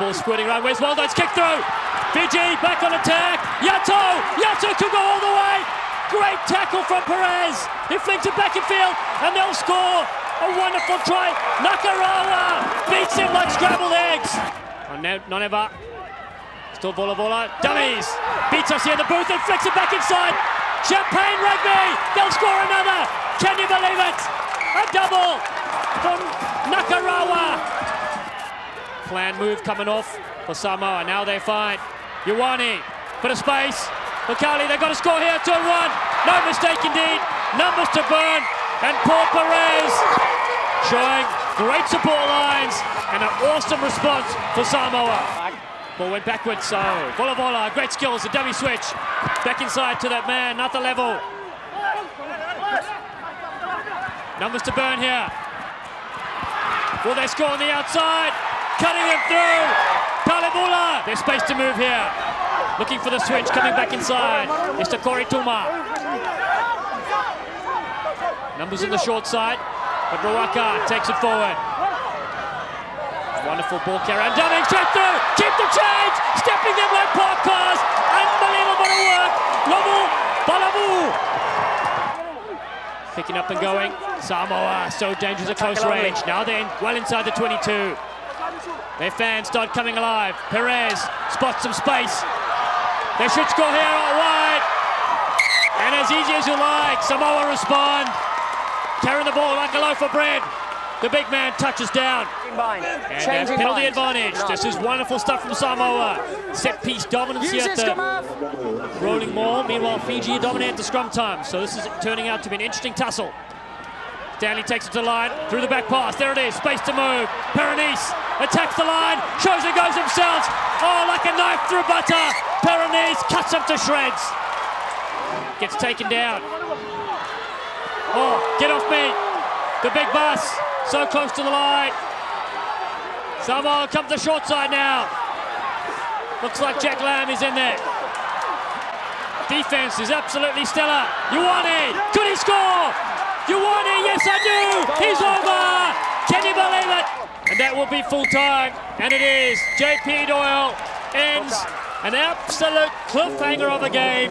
ball squirting around. Where's Waldo? It's kicked through. Fiji back on attack. Yato! Yato could go all the way. Great tackle from Perez. He flings it back in field and they'll score. A wonderful try. Nakarawa beats him like scrambled eggs. Oh, Goneva. Still Volavola. Dummies. Beats us here in the booth and flicks it back inside. Champagne rugby. They'll score another. Can you believe it? A double from Nakarawa. Plan move coming off for Samoa. Now they find Ioane. for the space. Makali, they've got to score here. 2 1. No mistake indeed. Numbers to burn. And Paul Perez showing great support lines and an awesome response for Samoa. Ball went backwards, so Volavola, great skills, a dummy switch. Back inside to that man, not the level. Numbers to burn here. Will they score on the outside? Cutting it through. Talebula. There's space to move here. Looking for the switch, coming back inside. Tikoirotuma. Numbers in the short side, but Rawaka takes it forward. Wonderful ball carry. And Dumming straight through. Keep the change. Stepping them like park cars. Unbelievable work. Lobu Balabu. Picking up and going. Samoa so dangerous at close range. Now then, well inside the 22. Their fans start coming alive. Perez spots some space. They should score here out wide. And as easy as you like, Samoa respond. Carrying the ball like a loaf of bread. The big man touches down. And Changing penalty advantage. No. This is wonderful stuff from Samoa. Set piece dominance here at the rolling maul. Meanwhile, Fiji dominate the scrum time. So this is turning out to be an interesting tussle. Stanley takes it to the line, through the back pass. There it is, space to move. Perenise attacks the line, shows it goes himself. Oh, like a knife through butter. Perenise cuts him to shreds. Gets taken down. Oh, get off me. The big bus, so close to the line. Samoa comes to the short side now. Looks like Jack Lam is in there. Defense is absolutely stellar. you Ioane, could he score? Ioane, yes I do! He's over! Can you believe it? And that will be full time, and it is. JP Doyle ends an absolute cliffhanger of a game.